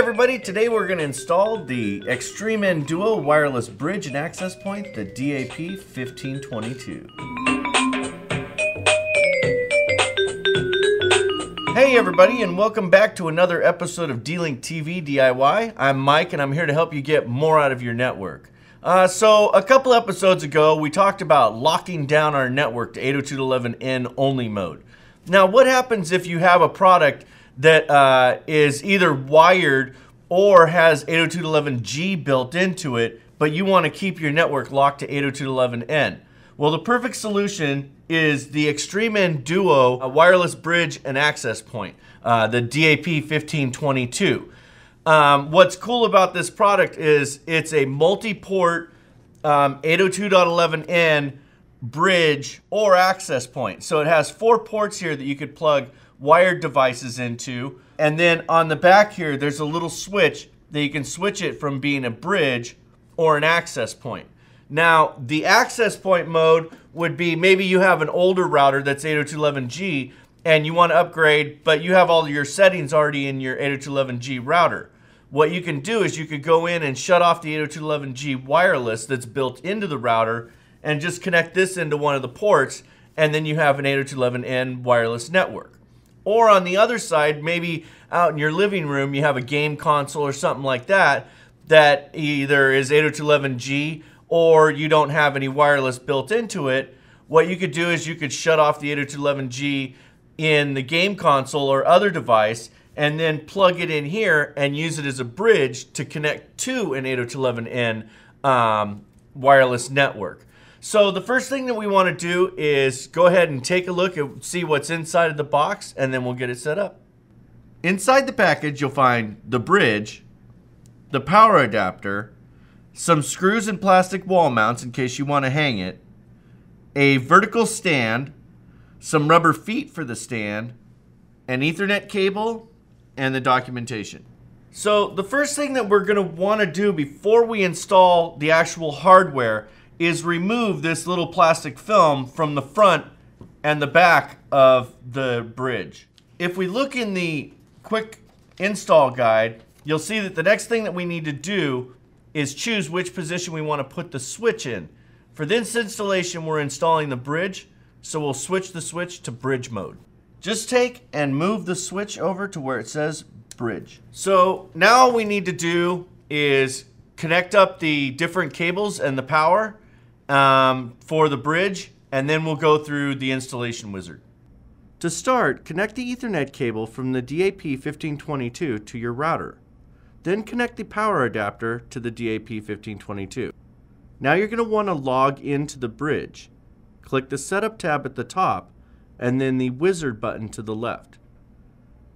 everybody, today we're going to install the Xtreme N Duo wireless bridge and access point, the DAP 1522. Hey everybody and welcome back to another episode of D-Link TV DIY. I'm Mike and I'm here to help you get more out of your network. Uh, so a couple episodes ago we talked about locking down our network to 802.11n only mode. Now what happens if you have a product that uh, is either wired or has 802.11g built into it, but you want to keep your network locked to 802.11n. Well, the perfect solution is the Xtreme N Duo wireless bridge and access point, uh, the DAP 1522. Um, what's cool about this product is it's a multi-port um, 802.11n bridge or access point. So it has four ports here that you could plug wired devices into. And then on the back here, there's a little switch that you can switch it from being a bridge or an access point. Now, the access point mode would be maybe you have an older router that's 802.11g and you want to upgrade, but you have all your settings already in your 802.11g router. What you can do is you could go in and shut off the 802.11g wireless that's built into the router and just connect this into one of the ports, and then you have an 802.11n wireless network. Or on the other side, maybe out in your living room, you have a game console or something like that that either is 802.11g or you don't have any wireless built into it. What you could do is you could shut off the 802.11g in the game console or other device and then plug it in here and use it as a bridge to connect to an 802.11n um, wireless network. So the first thing that we want to do is go ahead and take a look and see what's inside of the box and then we'll get it set up. Inside the package you'll find the bridge, the power adapter, some screws and plastic wall mounts in case you want to hang it, a vertical stand, some rubber feet for the stand, an ethernet cable, and the documentation. So the first thing that we're going to want to do before we install the actual hardware is remove this little plastic film from the front and the back of the bridge. If we look in the quick install guide, you'll see that the next thing that we need to do is choose which position we want to put the switch in. For this installation, we're installing the bridge, so we'll switch the switch to bridge mode. Just take and move the switch over to where it says bridge. So now all we need to do is connect up the different cables and the power um, for the bridge, and then we'll go through the installation wizard. To start, connect the Ethernet cable from the DAP 1522 to your router. Then connect the power adapter to the DAP 1522. Now you're going to want to log into the bridge. Click the Setup tab at the top and then the Wizard button to the left.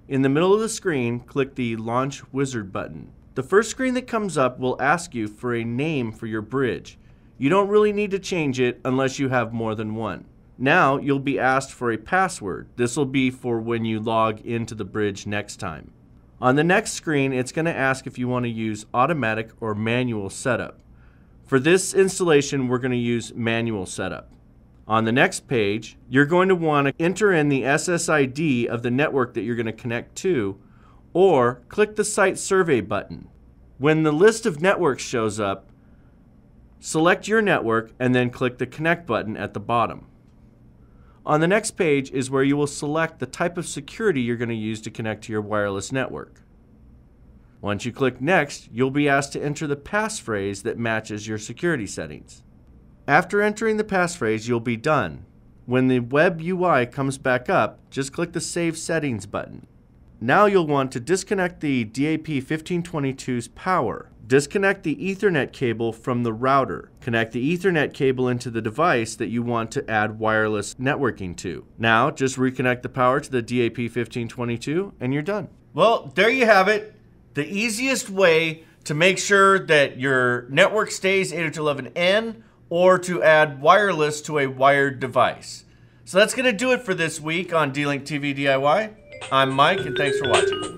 In the middle of the screen, click the Launch Wizard button. The first screen that comes up will ask you for a name for your bridge. You don't really need to change it unless you have more than one. Now you'll be asked for a password. This will be for when you log into the bridge next time. On the next screen, it's going to ask if you want to use automatic or manual setup. For this installation, we're going to use manual setup. On the next page, you're going to want to enter in the SSID of the network that you're going to connect to, or click the Site Survey button. When the list of networks shows up, Select your network and then click the Connect button at the bottom. On the next page is where you will select the type of security you're going to use to connect to your wireless network. Once you click Next, you'll be asked to enter the passphrase that matches your security settings. After entering the passphrase, you'll be done. When the web UI comes back up, just click the Save Settings button. Now you'll want to disconnect the DAP 1522's power. Disconnect the Ethernet cable from the router. Connect the Ethernet cable into the device that you want to add wireless networking to. Now, just reconnect the power to the DAP 1522 and you're done. Well, there you have it. The easiest way to make sure that your network stays 802.11n or to add wireless to a wired device. So that's going to do it for this week on D-Link TV DIY. I'm Mike, and thanks for watching.